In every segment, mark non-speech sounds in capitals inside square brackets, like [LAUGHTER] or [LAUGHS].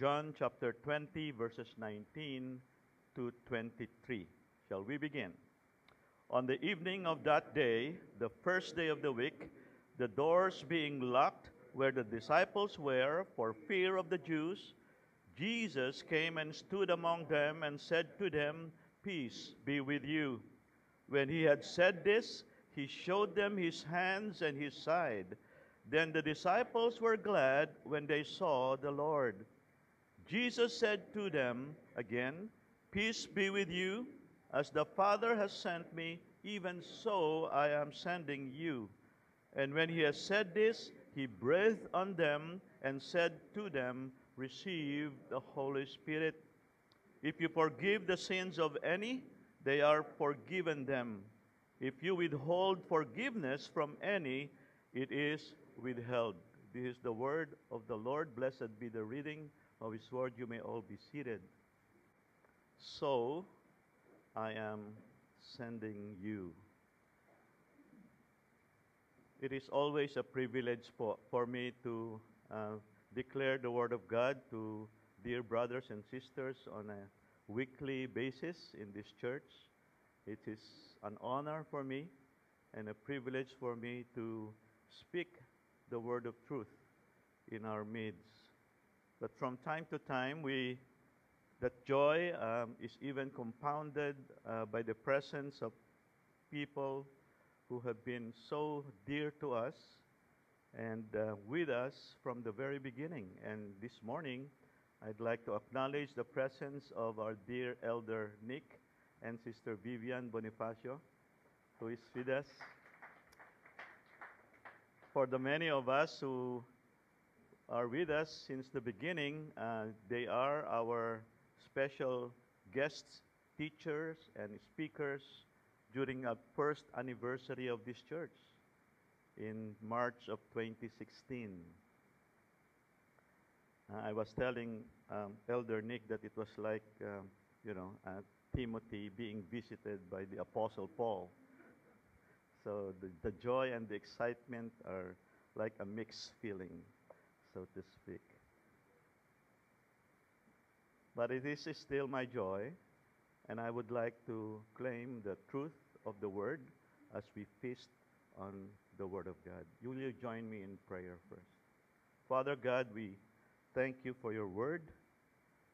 John chapter 20, verses 19 to 23. Shall we begin? On the evening of that day, the first day of the week, the doors being locked where the disciples were for fear of the Jews, Jesus came and stood among them and said to them, Peace be with you. When he had said this, he showed them his hands and his side. Then the disciples were glad when they saw the Lord. Jesus said to them again, Peace be with you. As the Father has sent me, even so I am sending you. And when he has said this, he breathed on them and said to them, Receive the Holy Spirit. If you forgive the sins of any, they are forgiven them. If you withhold forgiveness from any, it is withheld. This is the word of the Lord. Blessed be the reading of his word. You may all be seated. So, I am sending you. It is always a privilege for, for me to uh, declare the Word of God to dear brothers and sisters on a weekly basis in this church. It is an honor for me and a privilege for me to speak the word of truth in our midst. But from time to time, we that joy um, is even compounded uh, by the presence of people who have been so dear to us and uh, with us from the very beginning. And this morning, I'd like to acknowledge the presence of our dear elder Nick and Sister Vivian Bonifacio, who is with us. For the many of us who are with us since the beginning, uh, they are our special guests, teachers, and speakers during our first anniversary of this church in March of 2016. Uh, I was telling um, Elder Nick that it was like, um, you know, uh, Timothy being visited by the Apostle Paul. So the, the joy and the excitement are like a mixed feeling, so to speak. But it is still my joy and I would like to claim the truth of the Word as we feast on the Word of God. Will you join me in prayer first? Father God, we thank you for your Word.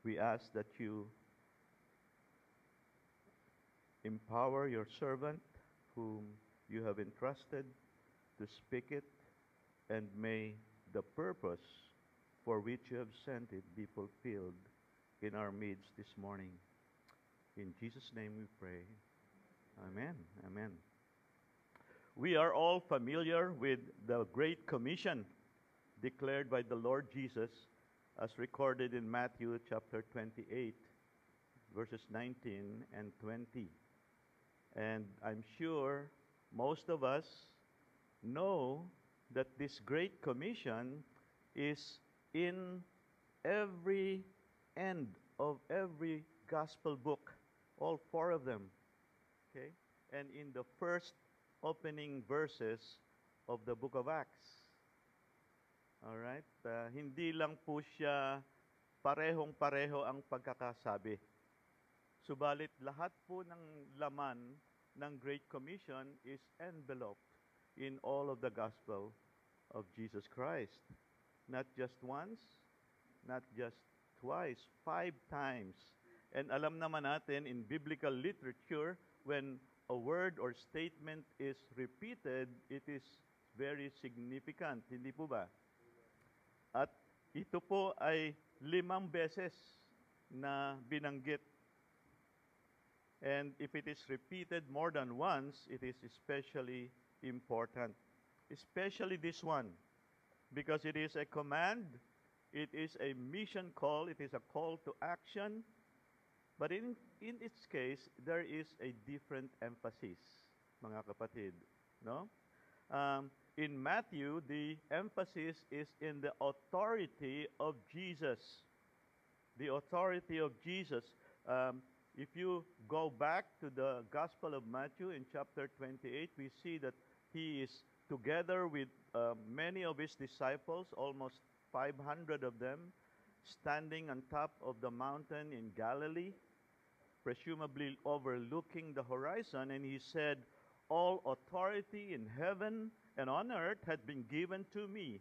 We ask that you empower your servant whom you have entrusted to speak it, and may the purpose for which you have sent it be fulfilled in our midst this morning. In Jesus' name we pray. Amen. Amen. We are all familiar with the Great Commission declared by the Lord Jesus as recorded in Matthew chapter 28, verses 19 and 20. And I'm sure most of us know that this Great Commission is in every end of every gospel book all four of them. Okay? And in the first opening verses of the book of Acts. All right? Uh, hindi lang po siya parehong-pareho ang pagkakasabi. Subalit lahat po ng laman ng Great Commission is enveloped in all of the gospel of Jesus Christ. Not just once, not just twice, five times And alam naman natin in biblical literature, when a word or statement is repeated, it is very significant. Hindi po ba? At ito po ay limang beses na binanggit. And if it is repeated more than once, it is especially important. Especially this one, because it is a command, it is a mission call, it is a call to action, But in, in its case, there is a different emphasis, mga kapatid. No? Um, in Matthew, the emphasis is in the authority of Jesus. The authority of Jesus. Um, if you go back to the Gospel of Matthew in chapter 28, we see that he is together with uh, many of his disciples, almost 500 of them, standing on top of the mountain in Galilee, presumably overlooking the horizon, and he said, All authority in heaven and on earth had been given to me.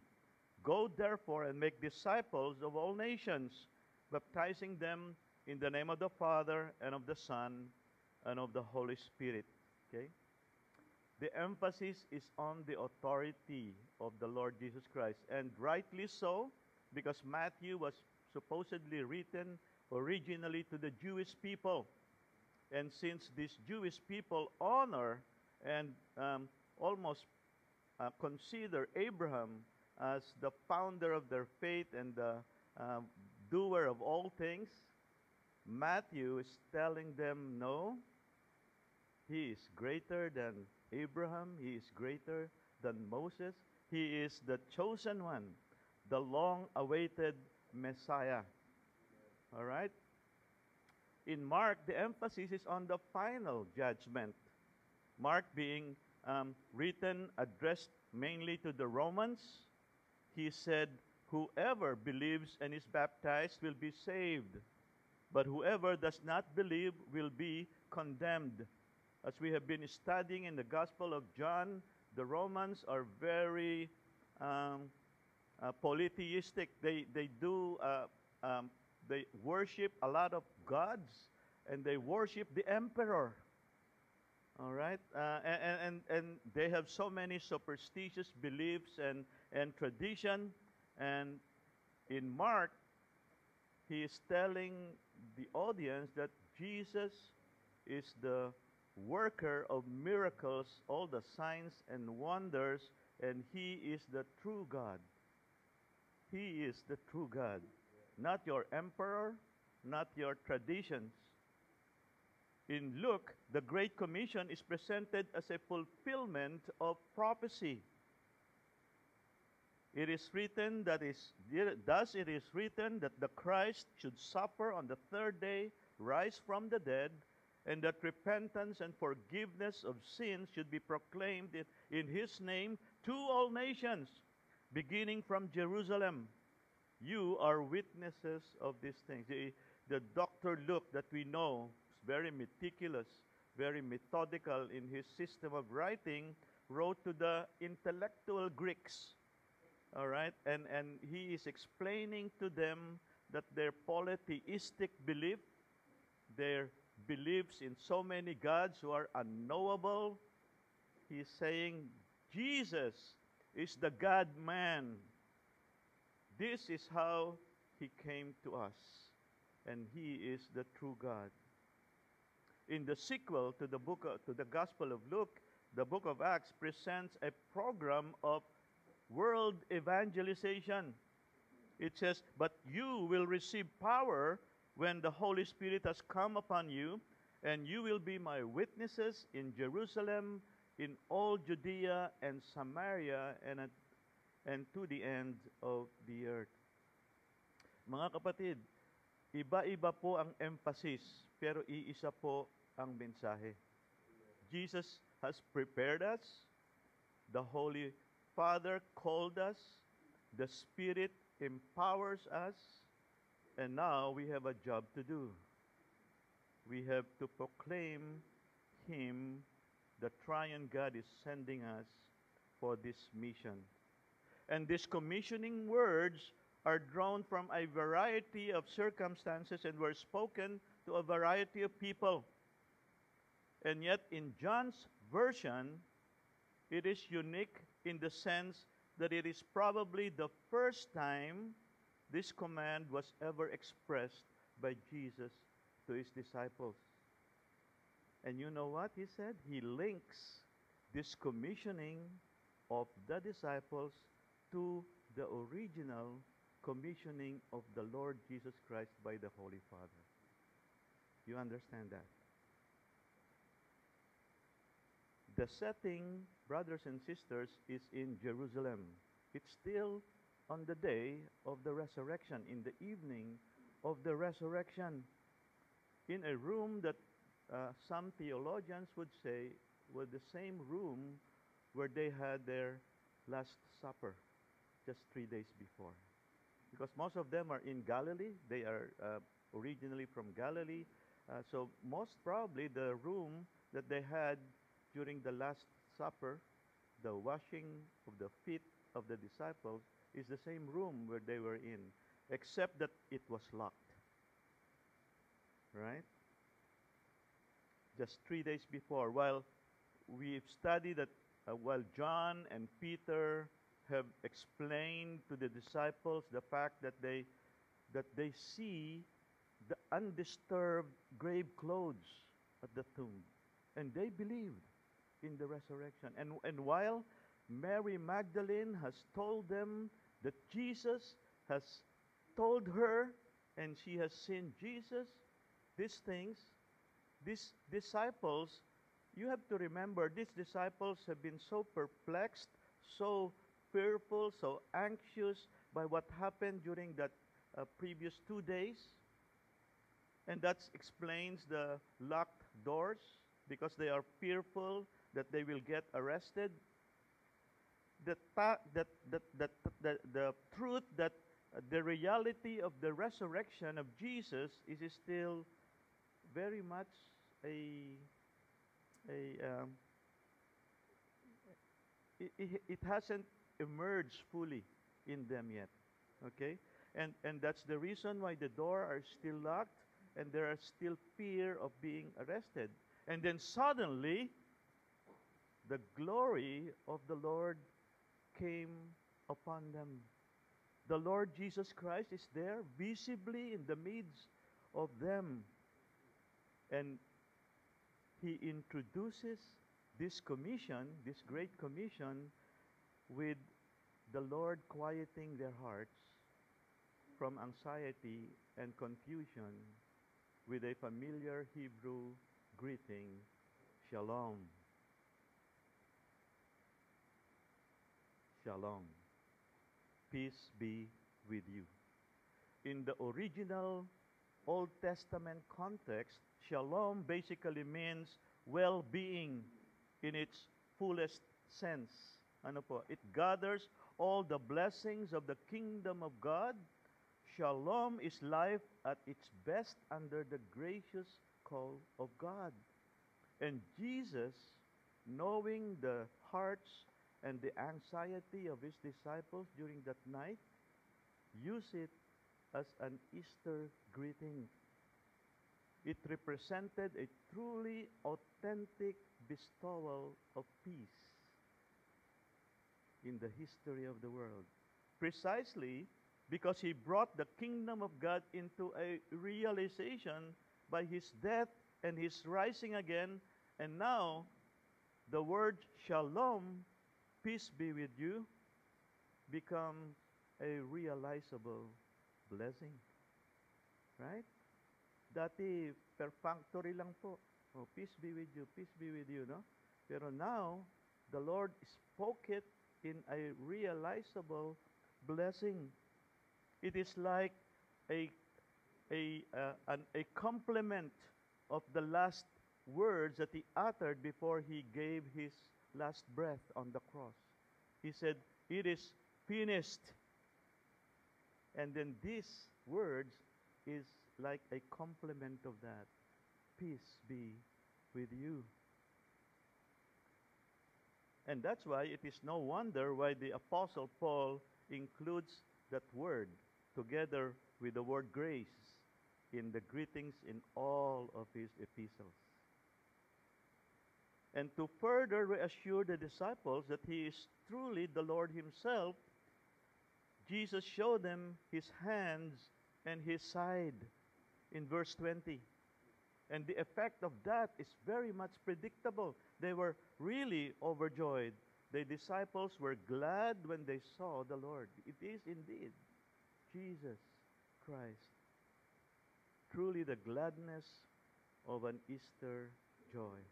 Go therefore and make disciples of all nations, baptizing them in the name of the Father and of the Son and of the Holy Spirit. Okay? The emphasis is on the authority of the Lord Jesus Christ, and rightly so, because Matthew was supposedly written originally to the Jewish people. And since these Jewish people honor and um, almost uh, consider Abraham as the founder of their faith and the um, doer of all things, Matthew is telling them, no, he is greater than Abraham, he is greater than Moses, he is the chosen one, the long awaited Messiah. All right? In Mark, the emphasis is on the final judgment. Mark being um, written, addressed mainly to the Romans, he said, Whoever believes and is baptized will be saved, but whoever does not believe will be condemned. As we have been studying in the Gospel of John, the Romans are very um, uh, polytheistic. They, they do, uh, um, they worship a lot of gods, and they worship the emperor. All right? Uh, and, and, and they have so many superstitious beliefs and, and tradition. And in Mark, he is telling the audience that Jesus is the worker of miracles, all the signs and wonders, and he is the true God. He is the true God, not your emperor, not your traditions. In Luke, the Great Commission is presented as a fulfillment of prophecy. It is written that is thus it is written that the Christ should suffer on the third day, rise from the dead, and that repentance and forgiveness of sins should be proclaimed in, his name to all nations, beginning from Jerusalem. You are witnesses of these things. The, the Dr. Luke that we know is very meticulous, very methodical in his system of writing, wrote to the intellectual Greeks. All right? And, and he is explaining to them that their polytheistic belief, their beliefs in so many gods who are unknowable, He's saying Jesus is the God man. This is how he came to us, and he is the true God. In the sequel to the book of, to the Gospel of Luke, the book of Acts presents a program of world evangelization. It says, But you will receive power when the Holy Spirit has come upon you, and you will be my witnesses in Jerusalem, in all Judea and Samaria, and, at, and to the end of the earth. Mga kapatid, iba-iba po ang emphasis, pero iisa po ang mensahe. Jesus has prepared us. The Holy Father called us. The Spirit empowers us. And now we have a job to do. We have to proclaim Him, the triune God is sending us for this mission. And these commissioning words are drawn from a variety of circumstances and were spoken to a variety of people. And yet, in John's version, it is unique in the sense that it is probably the first time this command was ever expressed by Jesus to his disciples. And you know what he said? He links this commissioning of the disciples to the original commissioning of the Lord Jesus Christ by the Holy Father. You understand that? The setting, brothers and sisters, is in Jerusalem. It's still on the day of the resurrection, in the evening of the resurrection, in a room that uh, some theologians would say was the same room where they had their Last Supper just three days before. because most of them are in Galilee. They are uh, originally from Galilee. Uh, so most probably the room that they had during the Last Supper, the washing of the feet of the disciples, is the same room where they were in, except that it was locked. Right? Just three days before, while we've studied that uh, while John and Peter have explained to the disciples the fact that they that they see the undisturbed grave clothes at the tomb and they believed in the resurrection and and while Mary Magdalene has told them that Jesus has told her and she has seen Jesus these things these disciples you have to remember these disciples have been so perplexed so fearful, so anxious by what happened during that uh, previous two days. And that explains the locked doors because they are fearful that they will get arrested. The, that, that, the, the truth that uh, the reality of the resurrection of Jesus is still very much a, a um, it, it, it hasn't emerged fully in them yet. Okay? And, and that's the reason why the door are still locked and there are still fear of being arrested. And then suddenly, the glory of the Lord came upon them. The Lord Jesus Christ is there visibly in the midst of them. And he introduces this commission, this great commission, with the Lord quieting their hearts from anxiety and confusion with a familiar Hebrew greeting, Shalom. Shalom. Peace be with you. In the original Old Testament context, Shalom basically means well being in its fullest sense. Ano po? It gathers all the blessings of the kingdom of God. Shalom is life at its best under the gracious call of God. And Jesus, knowing the hearts and the anxiety of his disciples during that night, used it as an Easter greeting. It represented a truly authentic bestowal of peace in the history of the world. Precisely because he brought the kingdom of God into a realization by his death and his rising again. And now, the word shalom, peace be with you, becomes a realizable blessing. Right? Dati, perfunctory lang po. Oh, peace be with you, peace be with you, no? Pero now, the Lord spoke it in a realizable blessing. It is like a, a, uh, an, a complement of the last words that he uttered before he gave his last breath on the cross. He said, It is finished. And then these words is like a complement of that. Peace be with you. And that's why it is no wonder why the Apostle Paul includes that word together with the word grace in the greetings in all of his epistles. And to further reassure the disciples that he is truly the Lord himself, Jesus showed them his hands and his side in verse 20. And the effect of that is very much predictable. They were really overjoyed. The disciples were glad when they saw the Lord. It is indeed Jesus Christ. Truly the gladness of an Easter joy.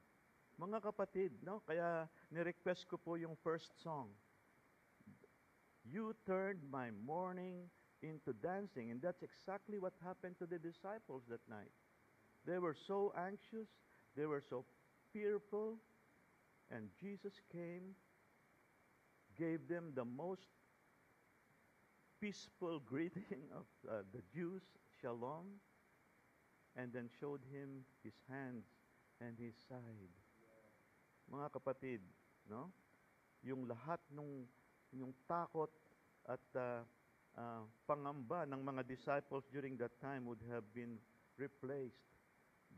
Mga kapatid, no? Kaya ni-request ko po yung first song. You turned my mourning into dancing. And that's exactly what happened to the disciples that night. They were so anxious. They were so fearful. And Jesus came, gave them the most peaceful [LAUGHS] greeting of uh, the Jews, shalom, and then showed him his hands and his side. Mga kapatid, no? Yung lahat nung yung takot at uh, uh, pangamba ng mga disciples during that time would have been replaced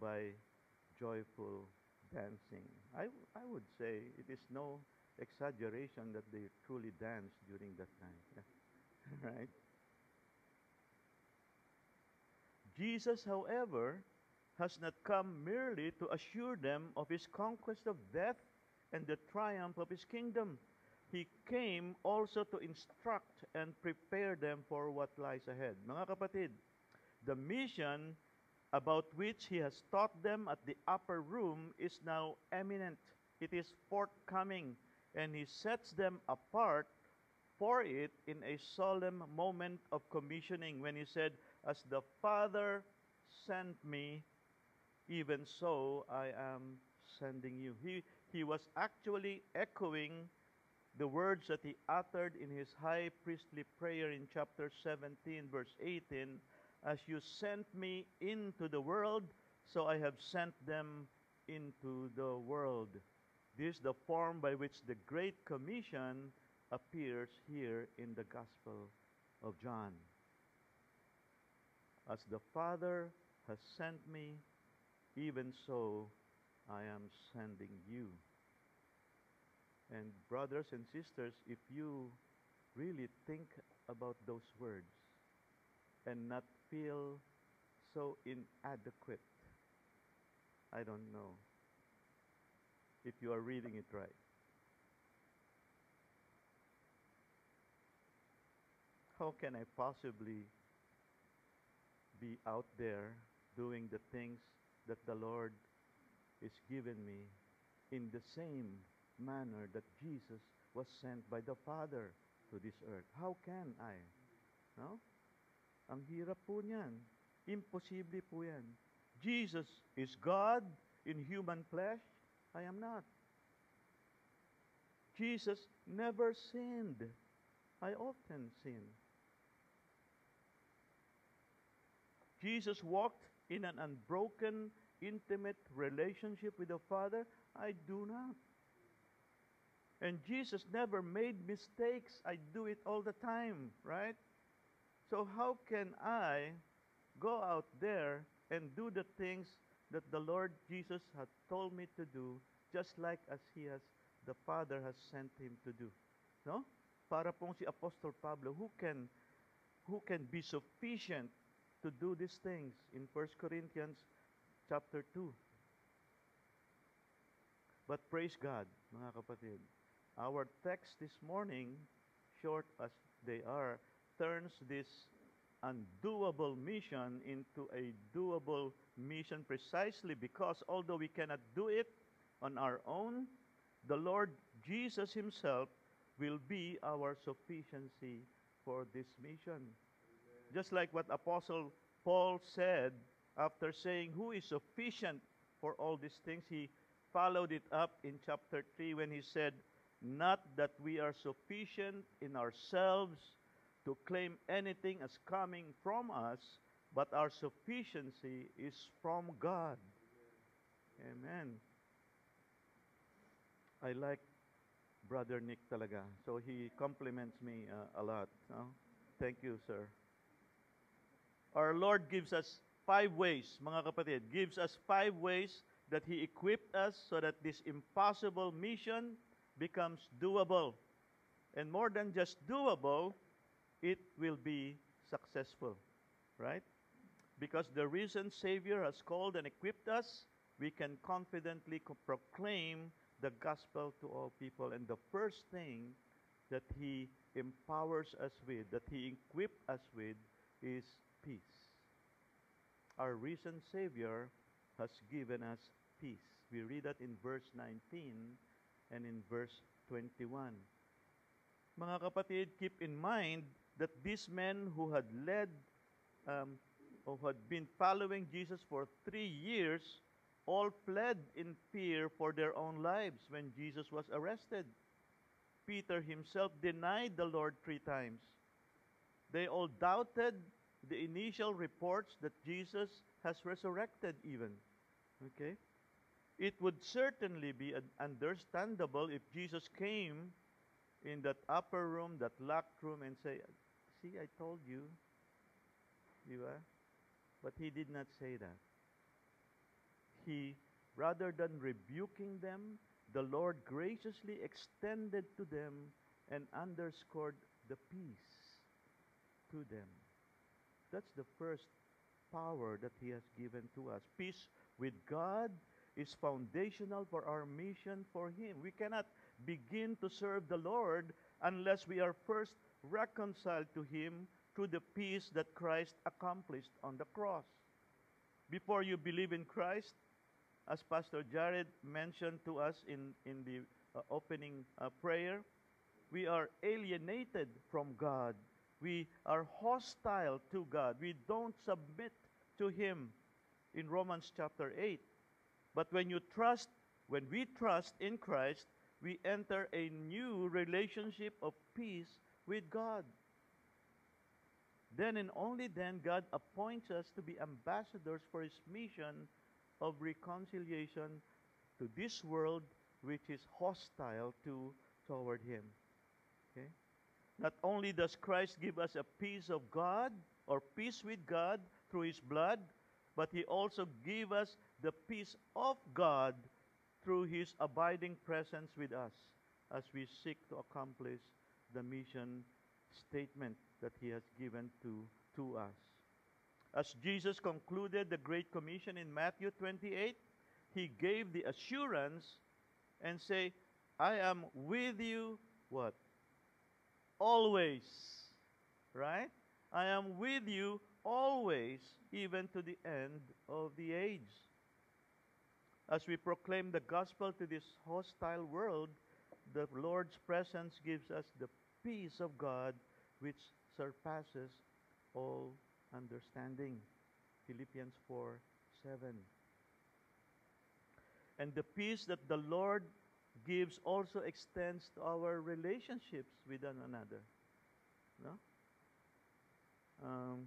by joyful dancing. I, I would say it is no exaggeration that they truly danced during that time. [LAUGHS] right? Jesus, however, has not come merely to assure them of his conquest of death and the triumph of his kingdom. He came also to instruct and prepare them for what lies ahead. Mga kapatid, the mission about which he has taught them at the upper room is now eminent. It is forthcoming, and he sets them apart for it in a solemn moment of commissioning when he said, As the Father sent me, even so I am sending you. He, he was actually echoing the words that he uttered in his high priestly prayer in chapter 17, verse 18 As you sent me into the world, so I have sent them into the world. This is the form by which the Great Commission appears here in the Gospel of John. As the Father has sent me, even so I am sending you. And, brothers and sisters, if you really think about those words and not feel so inadequate, I don't know if you are reading it right. How can I possibly be out there doing the things that the Lord is given me in the same manner that Jesus was sent by the Father to this earth. How can I? No? Ang hirap po niyan. Imposible po yan. Jesus is God in human flesh. I am not. Jesus never sinned. I often sin. Jesus walked in an unbroken, intimate relationship with the Father. I do not. And Jesus never made mistakes. I do it all the time, right? So, how can I go out there and do the things that the Lord Jesus had told me to do, just like as He has, the Father has sent Him to do? No? Para pong si Apostle Pablo, who can, who can be sufficient to do these things in 1 Corinthians chapter 2. But praise God, mga kapatid, our text this morning, short as they are, turns this undoable mission into a doable mission precisely because although we cannot do it on our own, the Lord Jesus Himself will be our sufficiency for this mission. Just like what Apostle Paul said after saying, Who is sufficient for all these things? He followed it up in chapter 3 when he said, Not that we are sufficient in ourselves to claim anything as coming from us, but our sufficiency is from God. Amen. I like Brother Nick talaga. So he compliments me uh, a lot. No? Thank you, sir. Our Lord gives us five ways, mga kapatid, gives us five ways that He equipped us so that this impossible mission becomes doable. And more than just doable, it will be successful, right? Because the risen Savior has called and equipped us, we can confidently co- proclaim the gospel to all people. And the first thing that He empowers us with, that He equipped us with, is peace. Our risen Savior has given us peace. We read that in verse 19 and in verse 21. Mga kapatid, keep in mind that these men who had led um, or had been following Jesus for three years all fled in fear for their own lives when Jesus was arrested. Peter himself denied the Lord three times. They all doubted the initial reports that Jesus has resurrected, even. Okay? It would certainly be understandable if Jesus came in that upper room, that locked room, and say, See, I told you. But he did not say that. He, rather than rebuking them, the Lord graciously extended to them and underscored the peace to them. That's the first power that He has given to us. Peace with God is foundational for our mission for Him. We cannot begin to serve the Lord unless we are first reconciled to Him through the peace that Christ accomplished on the cross. Before you believe in Christ, as Pastor Jared mentioned to us in, in the uh, opening uh, prayer, we are alienated from God. We are hostile to God. We don't submit to Him in Romans chapter 8. But when you trust, when we trust in Christ, we enter a new relationship of peace with God. Then and only then God appoints us to be ambassadors for His mission of reconciliation to this world which is hostile to toward Him. Okay? Not only does Christ give us a peace of God or peace with God through His blood, but He also gives us the peace of God through His abiding presence with us as we seek to accomplish the mission statement that He has given to, to us. As Jesus concluded the Great Commission in Matthew 28, He gave the assurance and say, I am with you, what? Always. Right? I am with you always, even to the end of the age. As we proclaim the gospel to this hostile world, the Lord's presence gives us the peace of God which surpasses all understanding. Philippians 4 7. And the peace that the Lord gives also extends to our relationships with one another. No? Um,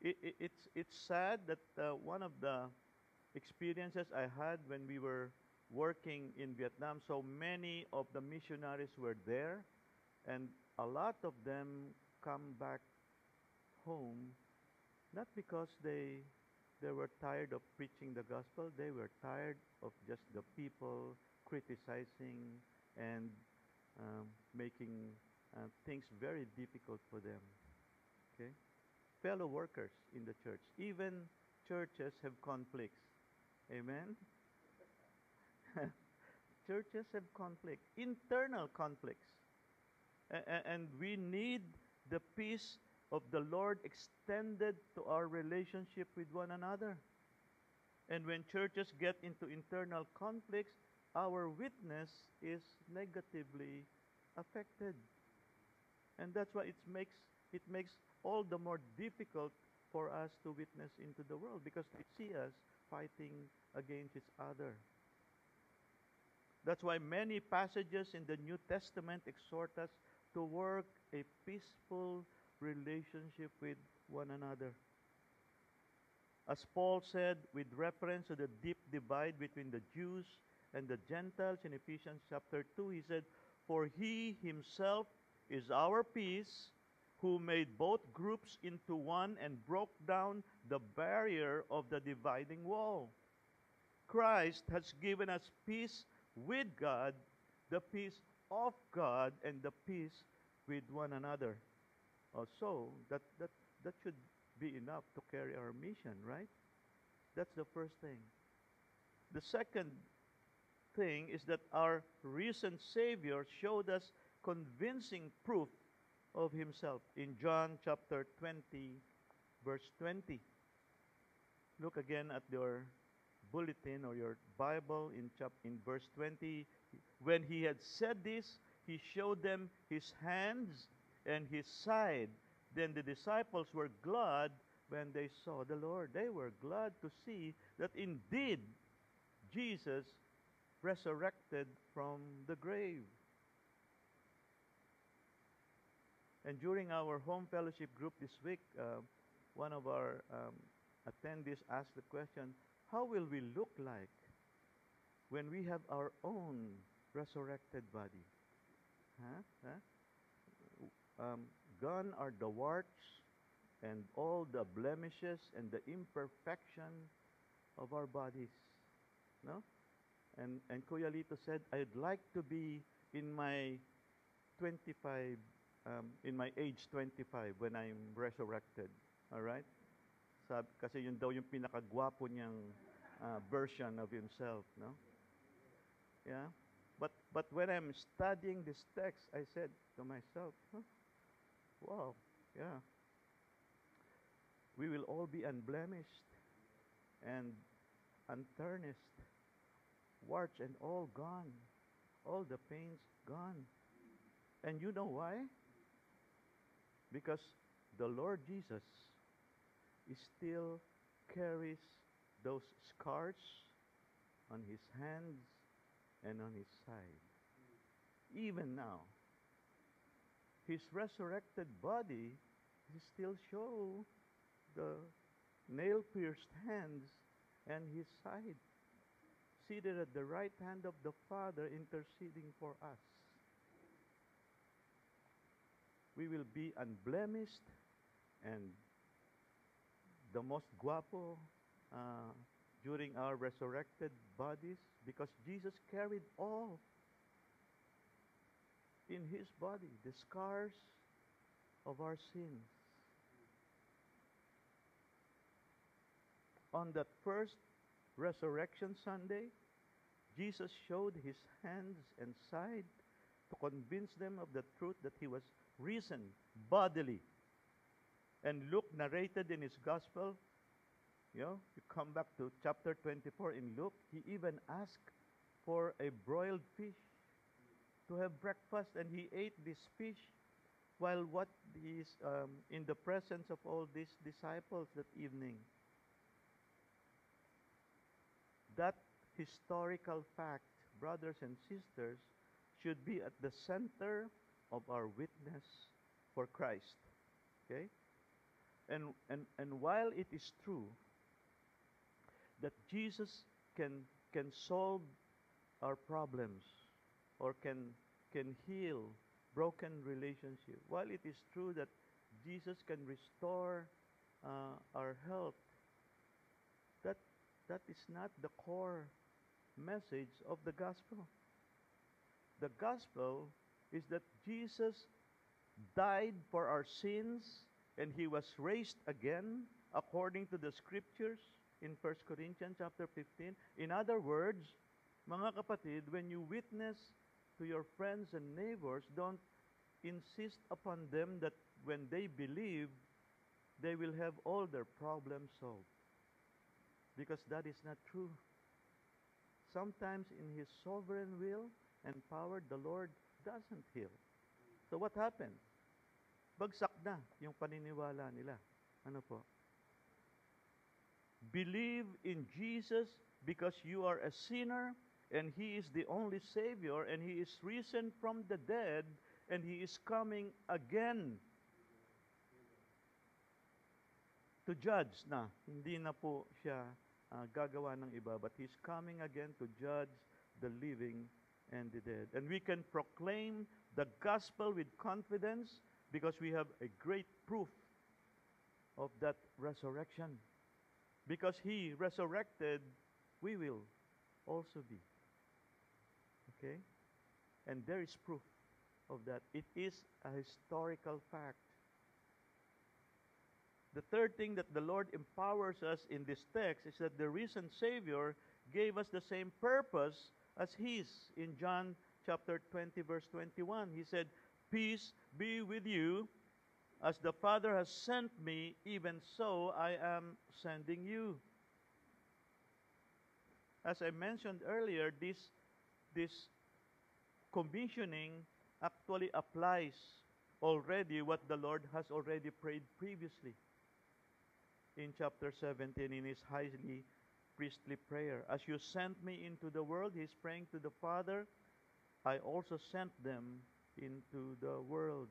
it, it, it's, it's sad that uh, one of the experiences I had when we were working in Vietnam, so many of the missionaries were there, and a lot of them come back home not because they they were tired of preaching the gospel they were tired of just the people criticizing and um, making uh, things very difficult for them okay? Fellow workers in the church even churches have conflicts. Amen? [LAUGHS] Churches have conflict internal conflicts. A- and we need the peace of the Lord extended to our relationship with one another. And when churches get into internal conflicts, our witness is negatively affected. And that's why it makes it makes all the more difficult for us to witness into the world because they see us fighting against each other. That's why many passages in the New Testament exhort us to work a peaceful relationship with one another. As Paul said with reference to the deep divide between the Jews and the Gentiles in Ephesians chapter 2, he said, For he himself is our peace, who made both groups into one and broke down the barrier of the dividing wall. Christ has given us peace with God, the peace of God, and the peace with one another. Oh, so that, that, that should be enough to carry our mission, right? That's the first thing. The second thing is that our recent Savior showed us convincing proof of himself in John chapter 20, verse 20. Look again at your bulletin or your Bible in, chap- in verse 20. When he had said this, he showed them his hands and his side. Then the disciples were glad when they saw the Lord. They were glad to see that indeed Jesus resurrected from the grave. And during our home fellowship group this week, uh, one of our um, attendees asked the question, How will we look like when we have our own resurrected body? Huh? Huh? Um, gone are the warts and all the blemishes and the imperfection of our bodies. No? And, and Kuya Lito said, I'd like to be in my 25, um, in my age 25 when I'm resurrected. All right? Sab, kasi yun daw yung pinakagwapo niyang uh, version of himself, no? Yeah? But, but when I'm studying this text, I said to myself, huh? wow, yeah. We will all be unblemished and untarnished, warts and all gone, all the pains gone. And you know why? Because the Lord Jesus is still carries those scars on his hands and on his side. Even now, his resurrected body still show the nail-pierced hands and his side, seated at the right hand of the Father, interceding for us. We will be unblemished and the most guapo uh, during our resurrected bodies because Jesus carried all in his body the scars of our sins. On that first resurrection Sunday, Jesus showed his hands and side to convince them of the truth that he was risen bodily. And Luke narrated in his gospel, you know, you come back to chapter 24 in Luke, he even asked for a broiled fish to have breakfast, and he ate this fish while what is um, in the presence of all these disciples that evening. That historical fact, brothers and sisters, should be at the center of our witness for Christ. Okay? And, and, and while it is true that Jesus can, can solve our problems or can, can heal broken relationship, while it is true that Jesus can restore uh, our health, that, that is not the core message of the gospel. The gospel is that Jesus died for our sins and he was raised again according to the scriptures in 1 Corinthians chapter 15. In other words, mga kapatid, when you witness to your friends and neighbors, don't insist upon them that when they believe, they will have all their problems solved. Because that is not true. Sometimes in His sovereign will and power, the Lord doesn't heal. So what happened? Bagsak na yung paniniwala nila. Ano po? Believe in Jesus because you are a sinner and He is the only Savior and He is risen from the dead and He is coming again to judge na. Hindi na po siya uh, gagawa ng iba, but He's coming again to judge the living and the dead. And we can proclaim the gospel with confidence because we have a great proof of that resurrection. Because He resurrected, we will also be. Okay? And there is proof of that. It is a historical fact. The third thing that the Lord empowers us in this text is that the risen Savior gave us the same purpose as His. In John chapter 20, verse 21, He said, Peace be with you. As the Father has sent me, even so I am sending you. As I mentioned earlier, this, this commissioning actually applies already what the Lord has already prayed previously in chapter 17 in his highly priestly prayer. As you sent me into the world, he's praying to the Father, I also sent them into the world.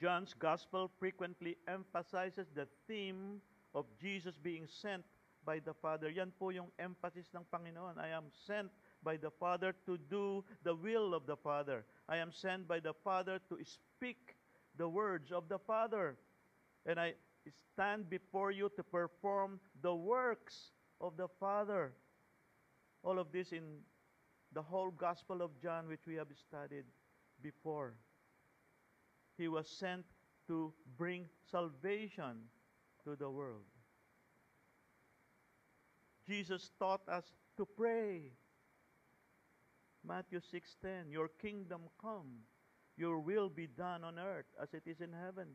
John's Gospel frequently emphasizes the theme of Jesus being sent by the Father. Yan po yung emphasis ng Panginoon. I am sent by the Father to do the will of the Father. I am sent by the Father to speak the words of the Father. And I stand before you to perform the works of the Father. All of this in the whole Gospel of John, which we have studied before. He was sent to bring salvation to the world. Jesus taught us to pray. Matthew 6:10 Your kingdom come your will be done on earth as it is in heaven.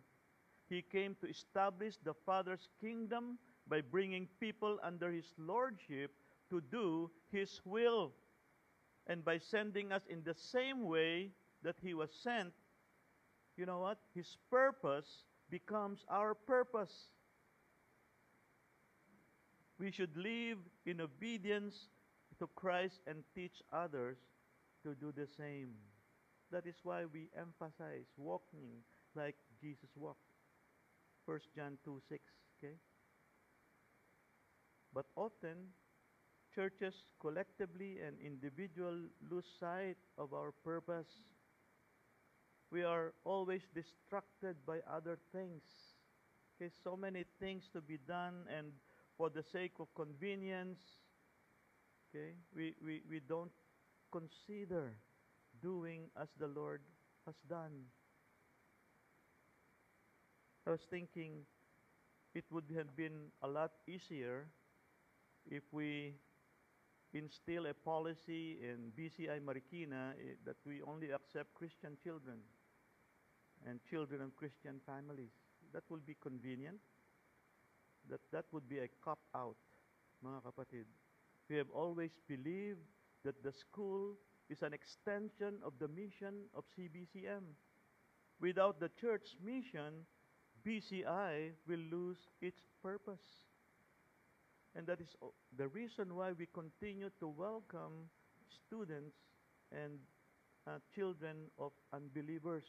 He came to establish the Father's kingdom by bringing people under his lordship to do his will and by sending us in the same way that he was sent you know what his purpose becomes our purpose we should live in obedience to Christ and teach others to do the same. That is why we emphasize walking like Jesus walked. 1 John 2 6. Okay? But often, churches collectively and individual lose sight of our purpose. We are always distracted by other things. Okay, so many things to be done and for the sake of convenience, okay, we, we, we don't consider doing as the Lord has done. I was thinking it would have been a lot easier if we instill a policy in BCI Marikina eh, that we only accept Christian children and children of Christian families. That will be convenient that that would be a cop out, mga kapatid. We have always believed that the school is an extension of the mission of CBCM. Without the church mission, BCI will lose its purpose. And that is the reason why we continue to welcome students and uh, children of unbelievers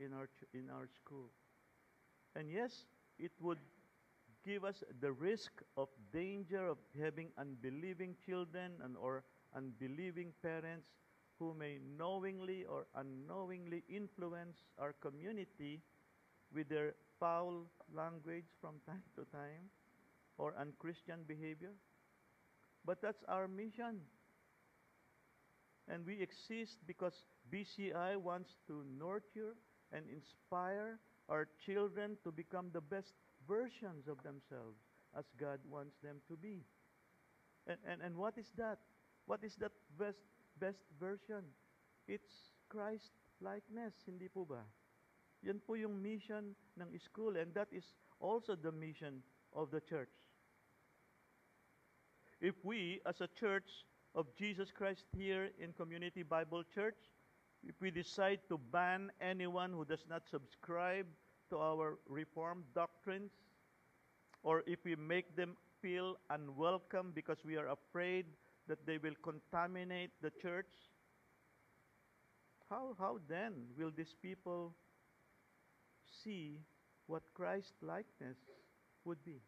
in our, in our school. And yes, it would give us the risk of danger of having unbelieving children and or unbelieving parents who may knowingly or unknowingly influence our community with their foul language from time to time or unchristian behavior but that's our mission and we exist because BCI wants to nurture and inspire our children to become the best versions of themselves as God wants them to be. And, and, and what is that? What is that best, best version? It's Christ likeness, hindi po ba? Yan po yung mission ng school and that is also the mission of the church. If we as a church of Jesus Christ here in Community Bible Church, if we decide to ban anyone who does not subscribe to our Reformed doctrines, or if we make them feel unwelcome because we are afraid that they will contaminate the church, how, how then will these people see what Christ likeness would be?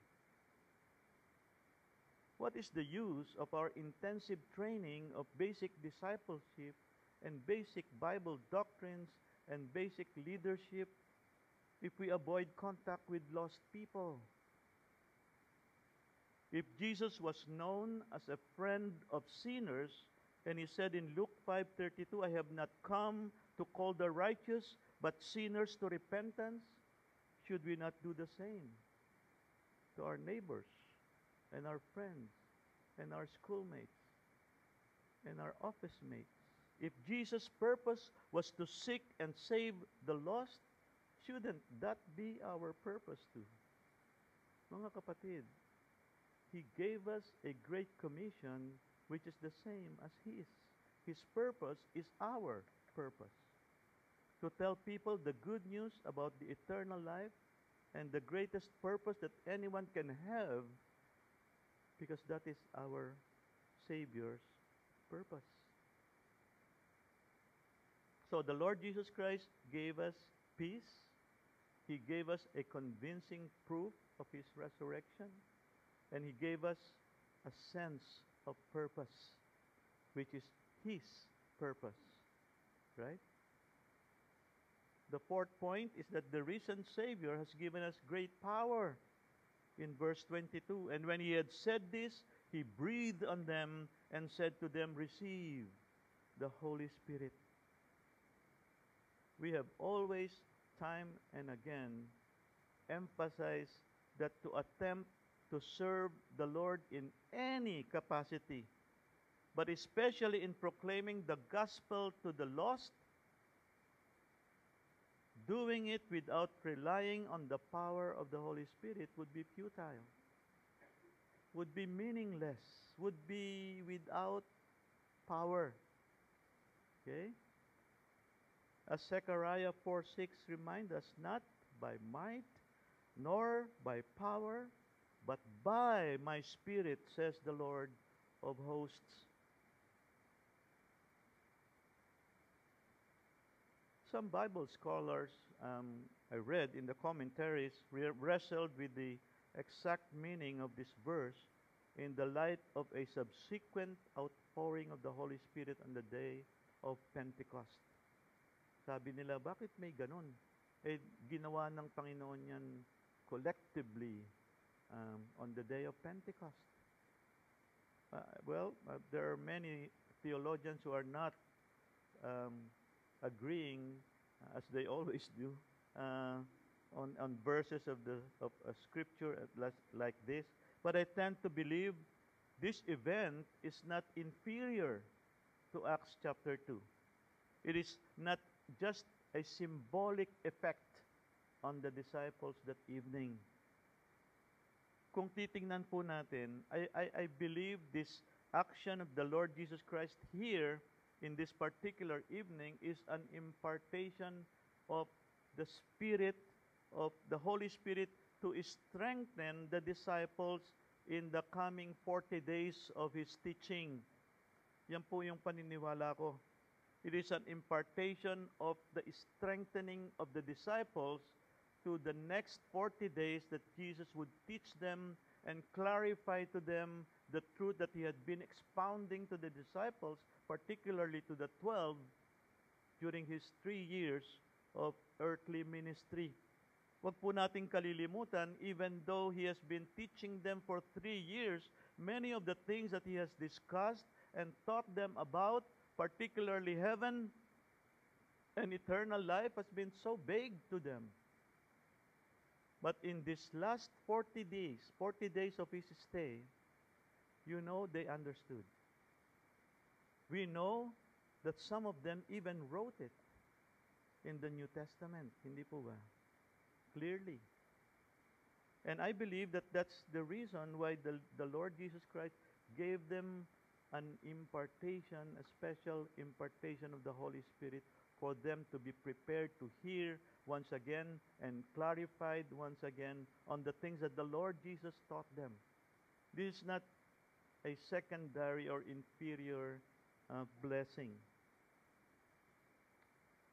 What is the use of our intensive training of basic discipleship and basic Bible doctrines and basic leadership if we avoid contact with lost people? If Jesus was known as a friend of sinners, and he said in Luke 5:32, I have not come to call the righteous, but sinners to repentance, should we not do the same to our neighbors and our friends and our schoolmates and our office mates? If Jesus' purpose was to seek and save the lost, shouldn't that be our purpose too? Mga kapatid, He gave us a great commission which is the same as His. His purpose is our purpose. To tell people the good news about the eternal life and the greatest purpose that anyone can have because that is our Savior's purpose. So the Lord Jesus Christ gave us peace, He gave us a convincing proof of His resurrection, and He gave us a sense of purpose, which is His purpose. Right? The fourth point is that the risen Savior has given us great power in verse 22. And when He had said this, He breathed on them and said to them, Receive the Holy Spirit. We have always, time and again, emphasized that to attempt to serve the Lord in any capacity, but especially in proclaiming the gospel to the lost, doing it without relying on the power of the Holy Spirit would be futile, would be meaningless, would be without power. Okay? As Zechariah 4 6 reminds us, not by might nor by power, but by my Spirit, says the Lord of hosts. Some Bible scholars um, I read in the commentaries re- wrestled with the exact meaning of this verse in the light of a subsequent outpouring of the Holy Spirit on the day of Pentecost. Sabi nila, bakit may ganun? Eh, ginawa ng Panginoon yan collectively um, on the day of Pentecost. Uh, well, uh, there are many theologians who are not um, agreeing, as they always do, uh, on, on verses of the of a scripture like this. But I tend to believe this event is not inferior to Acts chapter 2. It is not just a symbolic effect on the disciples that evening. Kung titingnan po natin, I, I, I believe this action of the Lord Jesus Christ here in this particular evening is an impartation of the Spirit, of the Holy Spirit to strengthen the disciples in the coming 40 days of His teaching. Yan po yung paniniwala ko. It is an impartation of the strengthening of the disciples to the next 40 days that Jesus would teach them and clarify to them the truth that he had been expounding to the disciples, particularly to the 12, during his three years of earthly ministry. Huwag po nating kalilimutan, even though he has been teaching them for three years, many of the things that he has discussed and taught them about, particularly heaven and eternal life, has been so vague to them. But in this last 40 days, 40 days of his stay, you know they understood. We know that some of them even wrote it in the New Testament. Hindi po ba? Clearly. And I believe that that's the reason why the, the Lord Jesus Christ gave them an impartation, a special impartation of the Holy Spirit for them to be prepared to hear once again and clarified once again on the things that the Lord Jesus taught them. This is not a secondary or inferior uh, blessing.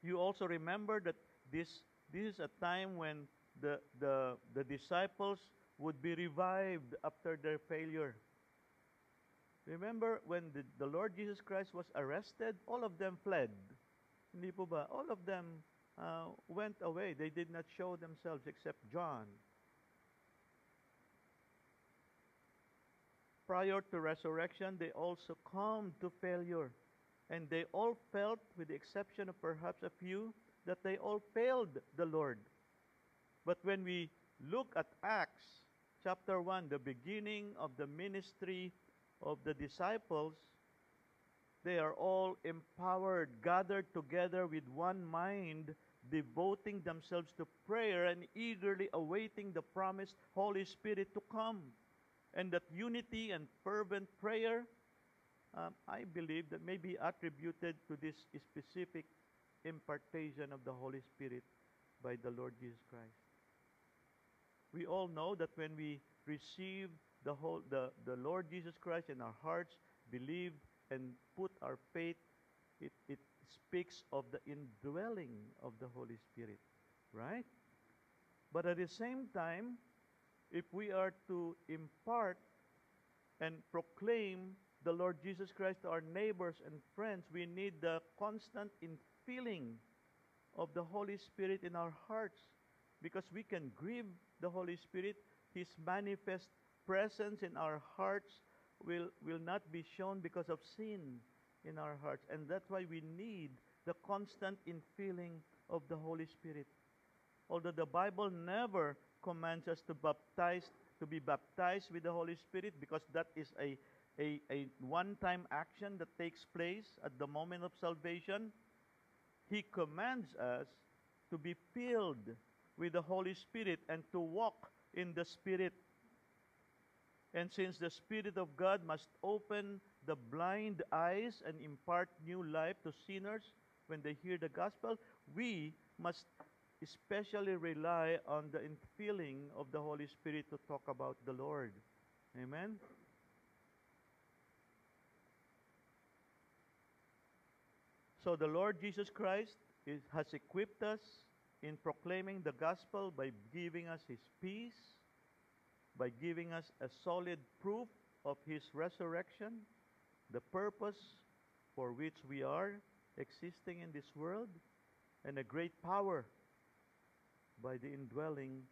You also remember that this, this is a time when the, the, the disciples would be revived after their failure. Remember when the, the Lord Jesus Christ was arrested, all of them fled. All of them uh, went away. They did not show themselves except John. Prior to resurrection, they all succumbed to failure. And they all felt, with the exception of perhaps a few, that they all failed the Lord. But when we look at Acts chapter 1, the beginning of the ministry of the disciples, they are all empowered, gathered together with one mind, devoting themselves to prayer and eagerly awaiting the promised Holy Spirit to come. And that unity and fervent prayer, um, I believe, that may be attributed to this specific impartation of the Holy Spirit by the Lord Jesus Christ. We all know that when we receive the, whole, the, the Lord Jesus Christ in our hearts, believe and put our faith, it, it speaks of the indwelling of the Holy Spirit, right? But at the same time, if we are to impart and proclaim the Lord Jesus Christ to our neighbors and friends, we need the constant infilling of the Holy Spirit in our hearts because we can grieve the Holy Spirit. His manifest presence in our hearts will, will not be shown because of sin in our hearts. And that's why we need the constant infilling of the Holy Spirit. Although the Bible never commands us to baptize to be baptized with the Holy Spirit because that is a, a, a one-time action that takes place at the moment of salvation. He commands us to be filled with the Holy Spirit and to walk in the Spirit. And since the Spirit of God must open the blind eyes and impart new life to sinners when they hear the gospel, we must especially rely on the infilling of the Holy Spirit to talk about the Lord. Amen? So the Lord Jesus Christ is, has equipped us in proclaiming the gospel by giving us his peace, by giving us a solid proof of his resurrection, the purpose for which we are existing in this world, and a great power by the indwelling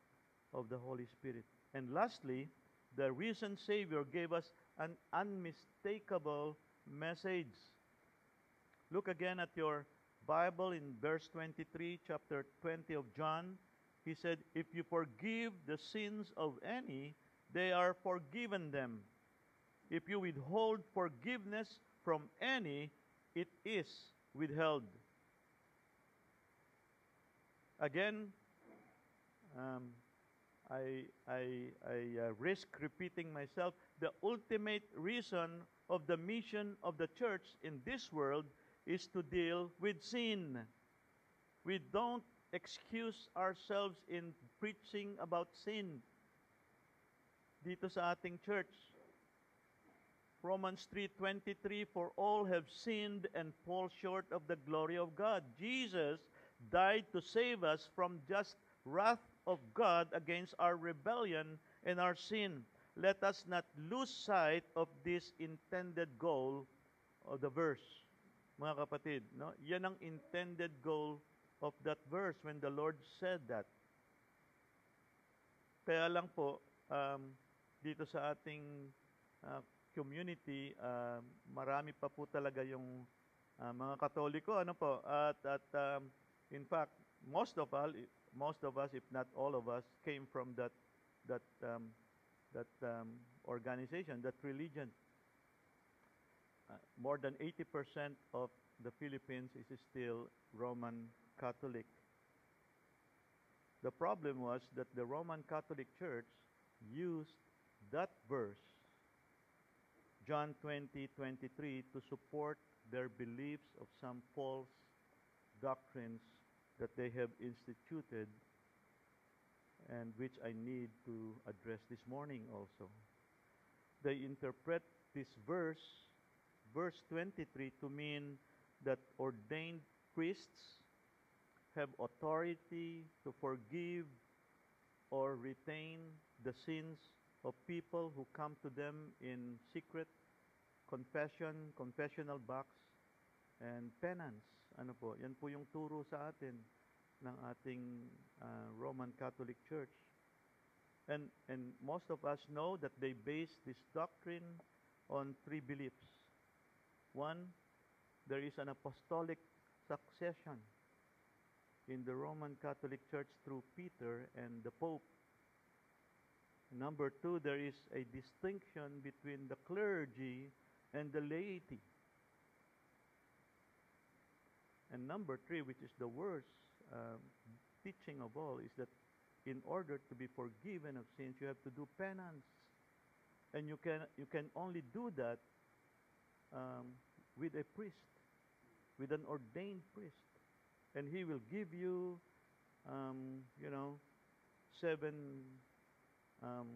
of the Holy Spirit. And lastly, the risen Savior gave us an unmistakable message. Look again at your Bible in verse 23, chapter 20 of John. He said, If you forgive the sins of any, they are forgiven them. If you withhold forgiveness from any, it is withheld. Again, um, I, I, I uh, risk repeating myself. The ultimate reason of the mission of the church in this world is to deal with sin. We don't excuse ourselves in preaching about sin dito sa ating church. Romans 3:23 for all have sinned and fall short of the glory of God. Jesus died to save us from just wrath of God against our rebellion and our sin. Let us not lose sight of this intended goal of the verse. Mga kapatid, no? Yan ang intended goal of that verse when the Lord said that. Kaya lang po, um, dito sa ating uh, community, uh, marami pa po talaga yung uh, mga Katoliko, ano po, at, at um, in fact, most of all, most of us, if not all of us, came from that that um, that um, organization, that religion. Uh, more than 80% of the Philippines is still Roman Catholic. The problem was that the Roman Catholic Church used that verse, John 20, 23, to support their beliefs of some false doctrines that they have instituted and which I need to address this morning also. They interpret this verse, verse 23, to mean that ordained priests have authority to forgive or retain the sins of people who come to them in secret confession, confessional box, and penance. Ano po, yan po yung turo sa atin ng ating uh, Roman Catholic Church. And, and most of us know that they base this doctrine on three beliefs. One, there is an apostolic succession in the Roman Catholic Church through Peter and the Pope. Number two, there is a distinction between the clergy and the laity. And number three, which is the worst um, teaching of all, is that in order to be forgiven of sins, you have to do penance. And you can, you can only do that um, with a priest, with an ordained priest. And he will give you, um, you know, seven, um,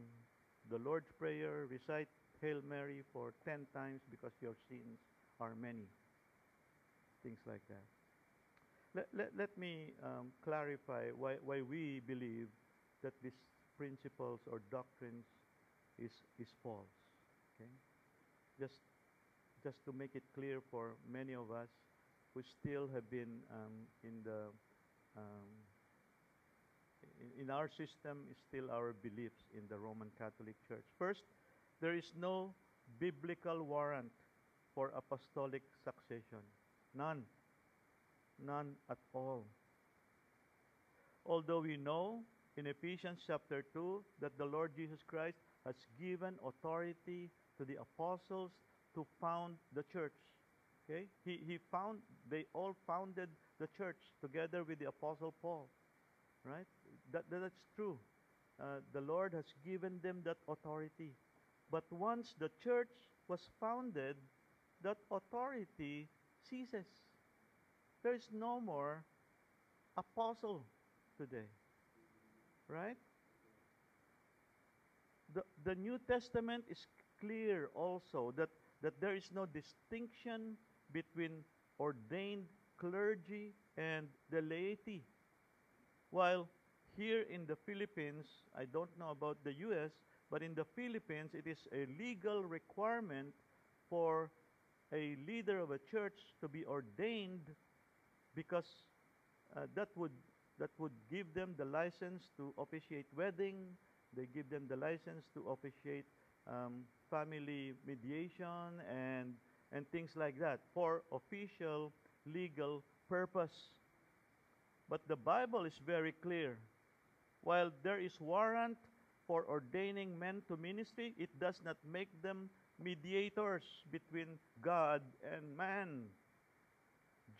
the Lord's Prayer, recite Hail Mary for ten times because your sins are many. Things like that. Let, let, let me um, clarify why, why we believe that these principles or doctrines is, is false. Okay? Just, just to make it clear for many of us who still have been um, in the um, in, in our system is still our beliefs in the Roman Catholic Church. First, there is no biblical warrant for apostolic succession. None. None at all. Although we know in Ephesians chapter 2 that the Lord Jesus Christ has given authority to the apostles to found the church. Okay? He, he found, they all founded the church together with the apostle Paul. Right? That, that's true. Uh, the Lord has given them that authority. But once the church was founded, that authority ceases. There is no more apostle today. Right? The, the New Testament is clear also that, that there is no distinction between ordained clergy and the laity. While here in the Philippines, I don't know about the US, but in the Philippines, it is a legal requirement for a leader of a church to be ordained because uh, that would that would give them the license to officiate wedding. They give them the license to officiate um, family mediation and and things like that for official legal purpose. But the Bible is very clear. While there is warrant for ordaining men to ministry, it does not make them mediators between God and man.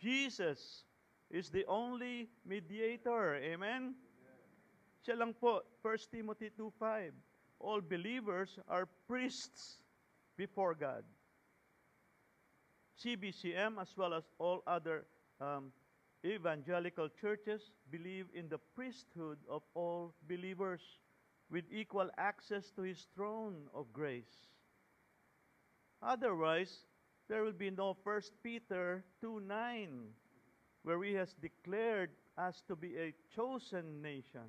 Jesus is the only mediator. Amen? Siya lang po, 1 Timothy 2.5. All believers are priests before God. CBCM as well as all other um, evangelical churches believe in the priesthood of all believers with equal access to his throne of grace. Otherwise, there will be no 1 Peter 2 9, where he has declared us to be a chosen nation,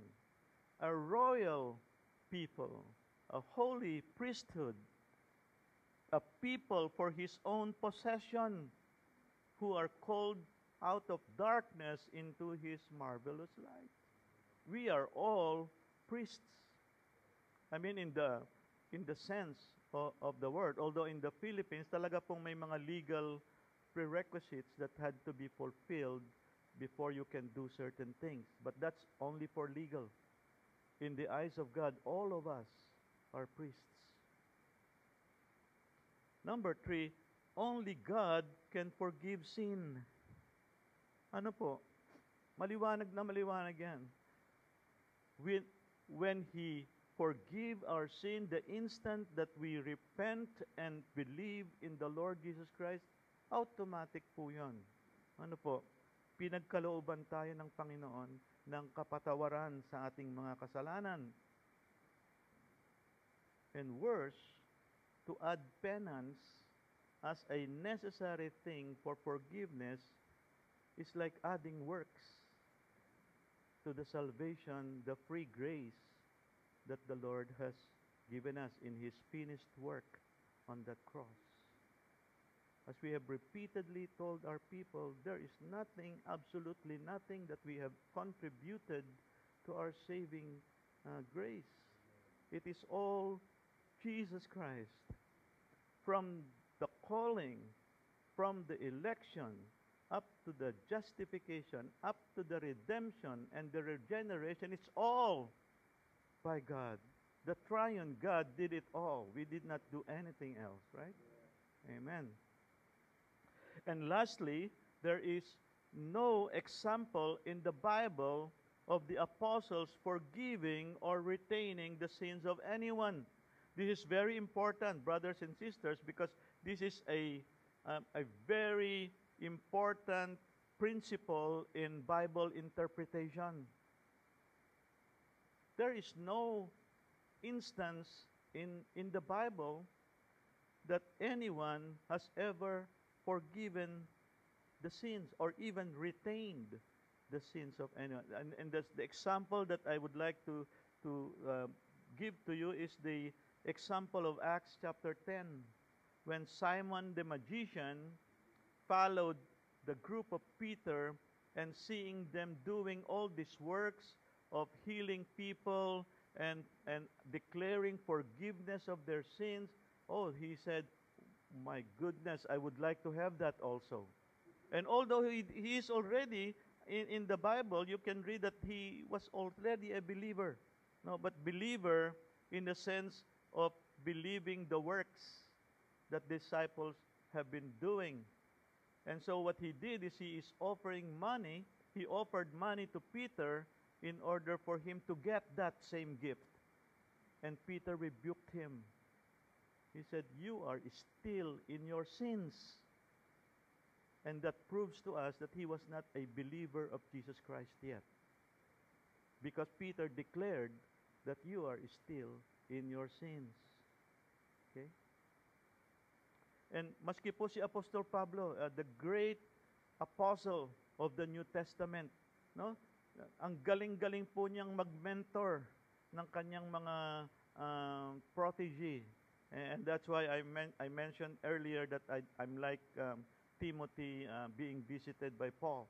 a royal people, a holy priesthood, a people for his own possession, who are called out of darkness into his marvelous light. We are all priests. I mean in the in the sense of, the word. Although in the Philippines talaga pong may mga legal prerequisites that had to be fulfilled before you can do certain things. But that's only for legal. In the eyes of God, all of us are priests. Number three, only God can forgive sin. Ano po? Maliwanag na maliwanag yan. When, when He forgive our sin the instant that we repent and believe in the Lord Jesus Christ, automatic po yun. Ano po? Pinagkalooban tayo ng Panginoon ng kapatawaran sa ating mga kasalanan. And worse, to add penance as a necessary thing for forgiveness is like adding works to the salvation, the free grace that the Lord has given us in His finished work on the cross. As we have repeatedly told our people, there is nothing, absolutely nothing that we have contributed to our saving uh, grace. It is all Jesus Christ. From the calling, from the election, up to the justification, up to the redemption and the regeneration, it's all by God. The triune God did it all. We did not do anything else, right? Amen. And lastly, there is no example in the Bible of the apostles forgiving or retaining the sins of anyone. This is very important, brothers and sisters, because this is a, um, a very important principle in Bible interpretation. There is no instance in, in the Bible that anyone has ever forgiven the sins or even retained the sins of anyone. And, and that's the example that I would like to, to uh, give to you is the example of Acts chapter 10, when Simon the magician followed the group of Peter and seeing them doing all these works of healing people and, and declaring forgiveness of their sins. Oh, he said, My goodness, I would like to have that also. And although he, he is already in, in the Bible, you can read that he was already a believer. No, but believer in the sense of believing the works that disciples have been doing. And so what he did is he is offering money. He offered money to Peter in order for him to get that same gift. And Peter rebuked him. He said, You are still in your sins. And that proves to us that he was not a believer of Jesus Christ yet. Because Peter declared that you are still in your sins. Okay? And maski po si Apostol Pablo, uh, the great apostle of the New Testament, no? Ang galing-galing po niyang mag-mentor ng kanyang mga uh, protege. And that's why I, men- I mentioned earlier that I, I'm like um, Timothy uh, being visited by Paul.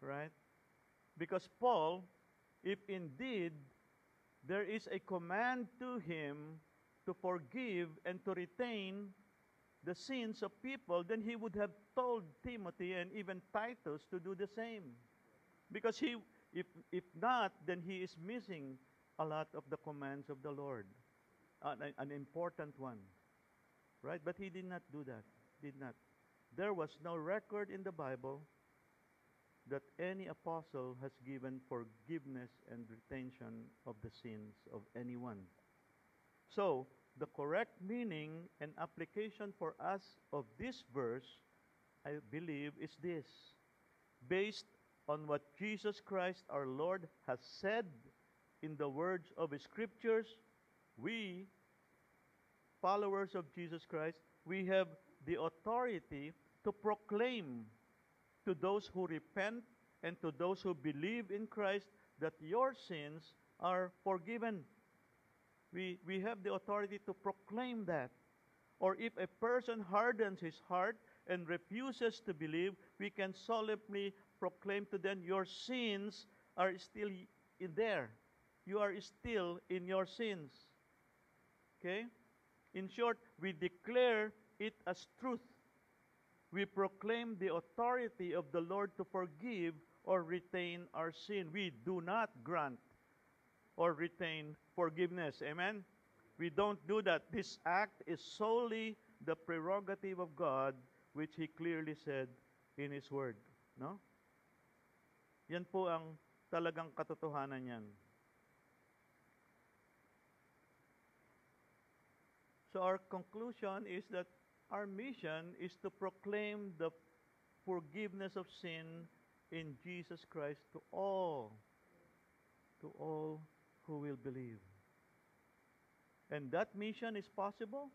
Right? Because Paul, if indeed there is a command to him to forgive and to retain the sins of people, then he would have told Timothy and even Titus to do the same. Because he, if, if not, then he is missing a lot of the commands of the Lord, an, an important one. Right? But he did not do that. Did not. There was no record in the Bible that any apostle has given forgiveness and retention of the sins of anyone. So, the correct meaning and application for us of this verse, I believe, is this. Based on what Jesus Christ our Lord has said in the words of His scriptures, we, followers of Jesus Christ, we have the authority to proclaim to those who repent and to those who believe in Christ that your sins are forgiven. We, we have the authority to proclaim that. Or if a person hardens his heart and refuses to believe, we can solemnly proclaim to them, Your sins are still in there. You are still in your sins. Okay? In short, we declare it as truth we proclaim the authority of the Lord to forgive or retain our sin. We do not grant or retain forgiveness. Amen? We don't do that. This act is solely the prerogative of God, which He clearly said in His Word. No? Yan po ang talagang katotohanan yan. So our conclusion is that our mission is to proclaim the forgiveness of sin in Jesus Christ to all, to all who will believe. And that mission is possible,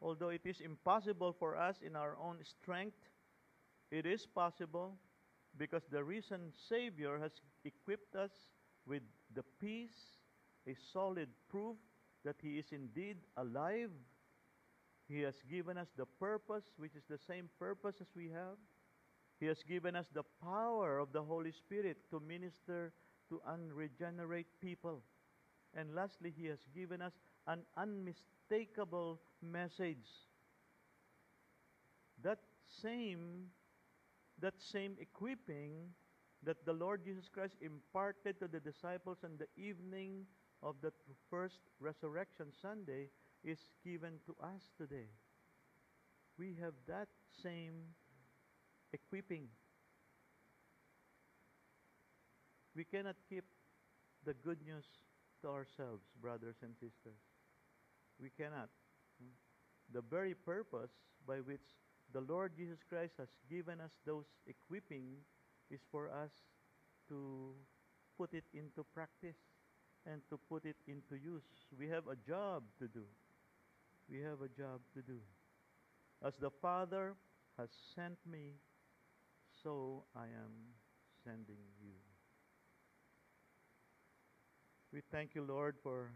although it is impossible for us in our own strength, it is possible because the risen Savior has equipped us with the peace, a solid proof that He is indeed alive he has given us the purpose, which is the same purpose as we have. He has given us the power of the Holy Spirit to minister to unregenerate people. And lastly, He has given us an unmistakable message. That same, that same equipping that the Lord Jesus Christ imparted to the disciples on the evening of the first resurrection Sunday is given to us today. We have that same equipping. We cannot keep the good news to ourselves, brothers and sisters. We cannot. The very purpose by which the Lord Jesus Christ has given us those equipping is for us to put it into practice and to put it into use. We have a job to do we have a job to do. As the Father has sent me, so I am sending you. We thank you, Lord, for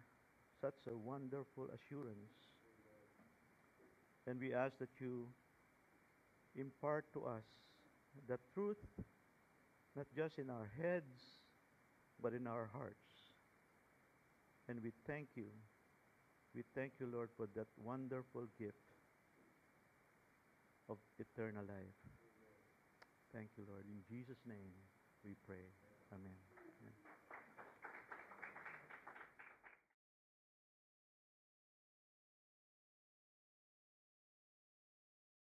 such a wonderful assurance. And we ask that you impart to us the truth, not just in our heads, but in our hearts. And we thank you. We thank you, Lord, for that wonderful gift of eternal life. Thank you, Lord. In Jesus' name we pray. Amen.